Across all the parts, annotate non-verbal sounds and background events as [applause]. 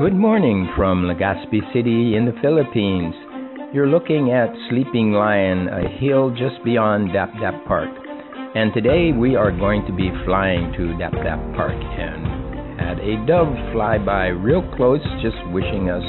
Good morning from Legazpi City in the Philippines. You're looking at Sleeping Lion, a hill just beyond Dap Dap Park. And today we are going to be flying to Dap Dap Park and had a dove fly by real close, just wishing us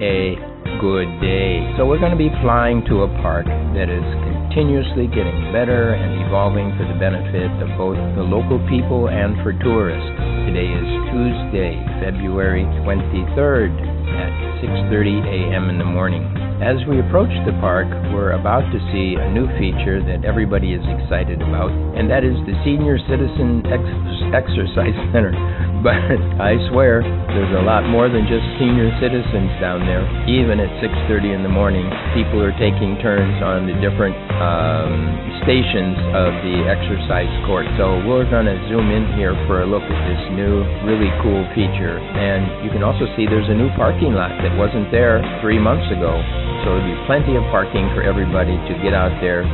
a good day. So we're going to be flying to a park that is continuously getting better and evolving for the benefit of both the local people and for tourists. Today is Tuesday, February 23rd at 6:30 a.m. in the morning. As we approach the park, we're about to see a new feature that everybody is excited about, and that is the Senior Citizen Ex- Exercise Center. [laughs] But I swear, there's a lot more than just senior citizens down there. Even at 6:30 in the morning, people are taking turns on the different um, stations of the exercise court. So we're going to zoom in here for a look at this new, really cool feature. And you can also see there's a new parking lot that wasn't there three months ago. So there'll be plenty of parking for everybody to get out there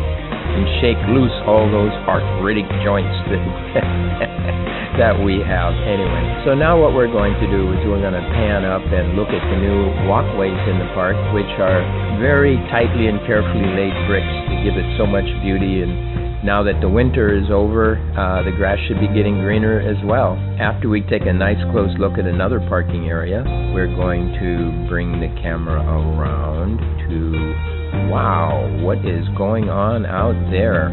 and shake loose all those arthritic joints that [laughs] that we have anyway. So now what we're going to do is we're going to pan up and look at the new walkways in the park, which are very tightly and carefully laid bricks to give it so much beauty and now that the winter is over, uh, the grass should be getting greener as well. After we take a nice close look at another parking area, we're going to bring the camera around to wow, what is going on out there?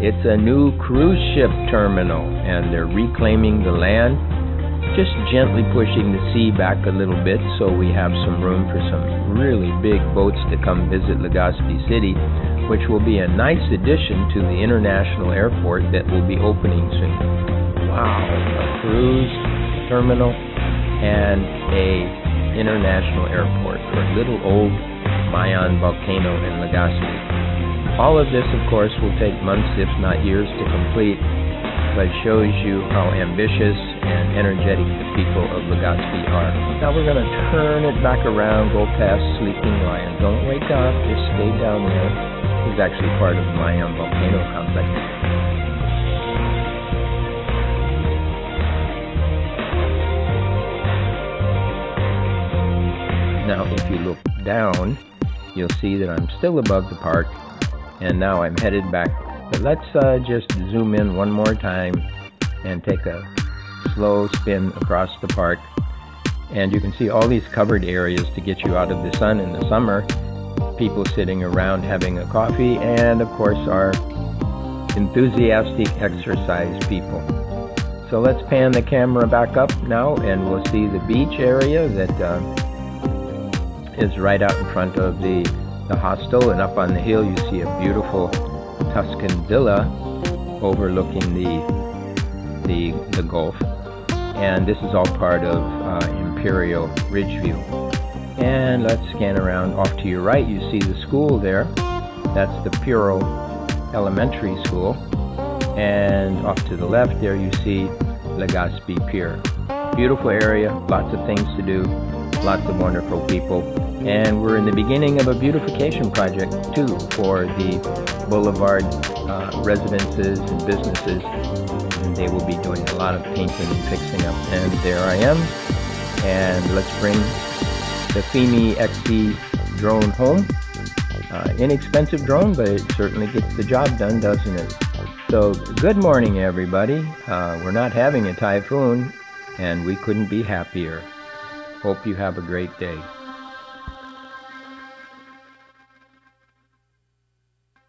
It's a new cruise ship terminal, and they're reclaiming the land, just gently pushing the sea back a little bit so we have some room for some really big boats to come visit Legazpi City which will be a nice addition to the international airport that will be opening soon. Wow, a cruise terminal and a international airport for little old Mayon volcano in Legazpi. All of this, of course, will take months, if not years, to complete, but shows you how ambitious and energetic the people of Legazpi are. Now we're going to turn it back around, go past Sleeping Lion. Don't wake up, just stay down there. is actually part of Mayon volcano complex. Now, if you look down, you'll see that I'm still above the park, and now I'm headed back. But let's uh, just zoom in one more time and take a slow spin across the park. And you can see all these covered areas to get you out of the sun in the summer people sitting around having a coffee, and of course, our enthusiastic exercise people. So let's pan the camera back up now, and we'll see the beach area that uh, is right out in front of the, the hostel. And up on the hill, you see a beautiful Tuscan villa overlooking the the, the Gulf. And this is all part of uh, Imperial Ridgeview. And let's scan around. Off to your right, you see the school there. That's the Puro Elementary School. And off to the left there, you see Legazpi Pier. Beautiful area, lots of things to do, lots of wonderful people. And we're in the beginning of a beautification project, too, for the Boulevard uh, residences and businesses. And they will be doing a lot of painting and fixing up. And there I am. And let's bring the Fimi XC drone home. Uh, inexpensive drone, but it certainly gets the job done, doesn't it? So, good morning, everybody. Uh, we're not having a typhoon, and we couldn't be happier. Hope you have a great day.